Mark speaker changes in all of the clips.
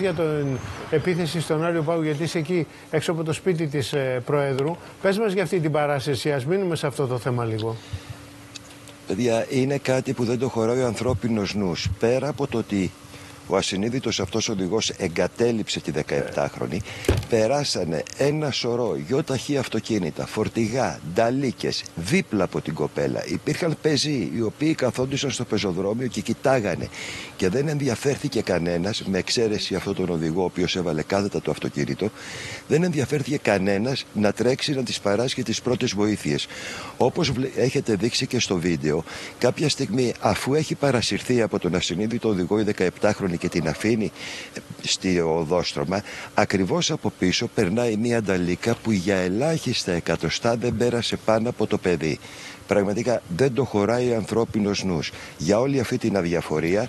Speaker 1: για την επίθεση στον Άριο Πάγο, γιατί είσαι εκεί έξω από το σπίτι της ε, Προέδρου. Πες μας για αυτή την παράσταση, ας μείνουμε σε αυτό το θέμα λίγο.
Speaker 2: Παιδιά, είναι κάτι που δεν το χωράει ο ανθρώπινος νους. Πέρα από το ότι ο ασυνείδητος αυτός οδηγός εγκατέλειψε τη 17χρονη. Περάσανε ένα σωρό γιοταχή αυτοκίνητα, φορτηγά, νταλίκες δίπλα από την κοπέλα. Υπήρχαν πεζοί οι οποίοι καθόντουσαν στο πεζοδρόμιο και κοιτάγανε και δεν ενδιαφέρθηκε κανένας, με εξαίρεση αυτόν τον οδηγό ο οποίος έβαλε κάθετα το αυτοκίνητο, δεν ενδιαφέρθηκε κανένας να τρέξει να τις παράσχει τις πρώτες βοήθειες. Όπως έχετε δείξει και στο βίντεο, κάποια στιγμή αφού έχει παρασυρθεί από τον ασυνείδητο οδηγό η 17χρονη και την αφήνει στη οδόστρωμα, ακριβώς από πίσω περνάει μια ανταλίκα που για ελάχιστα εκατοστά δεν πέρασε πάνω από το παιδί. Πραγματικά δεν το χωράει ανθρώπινος νους. Για όλη αυτή την αδιαφορία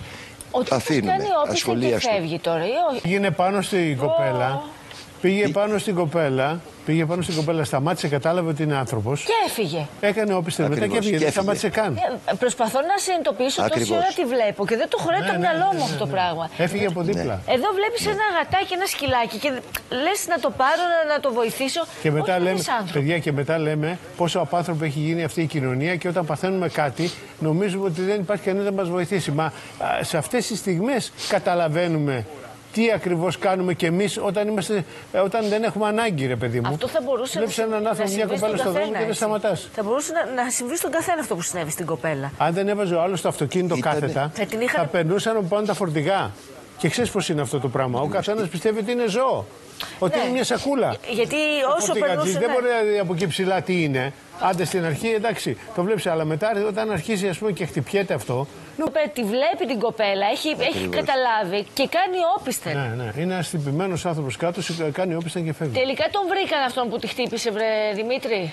Speaker 3: Ότι
Speaker 2: αφήνουμε
Speaker 3: ασχολία και φεύγει τώρα ή όχι;
Speaker 1: Πήγαινε πάνω στην κοπέλα. Πήγε πάνω στην κοπέλα Πήγε πάνω στην κοπέλα, σταμάτησε, κατάλαβε ότι είναι άνθρωπος.
Speaker 3: Και έφυγε.
Speaker 1: Έκανε όπιστε μετά και έφυγε. Δεν σταμάτησε καν.
Speaker 3: Ε, προσπαθώ να συνειδητοποιήσω τόση ώρα τη βλέπω και δεν το χωράει ναι, το ναι, μυαλό ναι, μου αυτό το πράγμα.
Speaker 1: Έφυγε από δίπλα.
Speaker 3: Εδώ βλέπεις ένα γατάκι, ένα σκυλάκι και λες να το πάρω, να, να το βοηθήσω.
Speaker 1: Και μετά λέμε, παιδιά, και μετά λέμε πόσο απάνθρωπο έχει γίνει αυτή η κοινωνία και όταν παθαίνουμε κάτι, νομίζουμε ότι δεν υπάρχει κανένα να μας βοηθήσει. Μα σε αυτές τις στιγμές καταλαβαίνουμε τι ακριβώς κάνουμε κι εμείς όταν, ε, όταν δεν έχουμε ανάγκη, ρε παιδί μου.
Speaker 3: Αυτό θα μπορούσε
Speaker 1: Βλέπεις έναν άνθρωπο, μια κοπέλα στον δρόμο και δεν σταματάς.
Speaker 3: Θα μπορούσε να, να συμβεί στον καθένα αυτό που συνέβη στην κοπέλα.
Speaker 1: Αν δεν έβαζε ο άλλος το αυτοκίνητο Ήτανε... κάθετα, θα, είχαν... θα περνούσαν πάνω τα φορτηγά. Και ξέρεις πώς είναι αυτό το πράγμα. Ο καθένας πιστεύει ότι είναι ζώο. Ότι ναι. είναι μια σακούλα.
Speaker 3: Γιατί όσο περνούσε...
Speaker 1: Δεν μπορεί να δει από εκεί ψηλά τι είναι. Άντε στην αρχή, εντάξει, το βλέπεις, αλλά μετά όταν αρχίσει ας πούμε, και χτυπιέται αυτό.
Speaker 3: Τη βλέπει την κοπέλα, έχει, έχει καταλάβει και κάνει όπισθεν.
Speaker 1: Ναι, ναι. Είναι ένα τυπημένο άνθρωπος κάτω, κάνει όπισθεν και φεύγει.
Speaker 3: Τελικά τον βρήκαν αυτόν που τη χτύπησε, βρε Δημήτρη.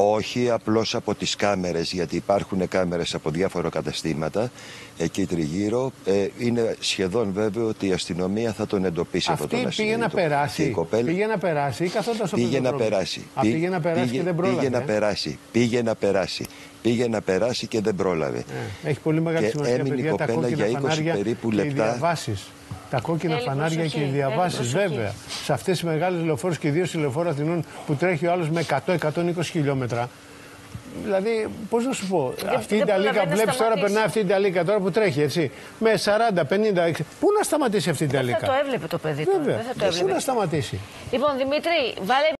Speaker 2: Όχι απλώς από τις κάμερες, γιατί υπάρχουν κάμερες από διάφορα καταστήματα εκεί τριγύρω. Ε, είναι σχεδόν βέβαιο ότι η αστυνομία θα τον εντοπίσει
Speaker 1: Αυτή
Speaker 2: από τον
Speaker 1: πήγε να περάσει, πήγε να περάσει ή καθόταν στο
Speaker 2: πήγε να περάσει.
Speaker 1: Α, πήγε να περάσει πήγε, και δεν πρόλαβε.
Speaker 2: Πήγε να ε; περάσει, πήγε να περάσει. Πήγε να περάσει και δεν πρόλαβε.
Speaker 1: Ε, έχει πολύ μεγάλη σημασία,
Speaker 2: έμεινε
Speaker 1: παιδιά,
Speaker 2: η κοπέλα για 20 περίπου λεπτά
Speaker 1: τα κόκκινα Έλη, φανάρια και οι διαβάσεις, βέβαια. Σε αυτές τις μεγάλες λεωφόρες και ιδίως η λεωφόρα Αθηνών που τρέχει ο άλλος με 100-120 χιλιόμετρα. Δηλαδή, πώς να σου πω, δεν, αυτή η Ιταλίκα, βλέπεις τώρα περνάει αυτή η Ιταλίκα τώρα που τρέχει έτσι. Με 40, 50, 60. Πού να σταματήσει αυτή η Ιταλίκα.
Speaker 3: Δεν θα το έβλεπε το παιδί.
Speaker 1: Βέβαια. Δεν θα το έβλεπε. Πού να σταματήσει;
Speaker 3: Λοιπόν, Δημήτρη, βάλε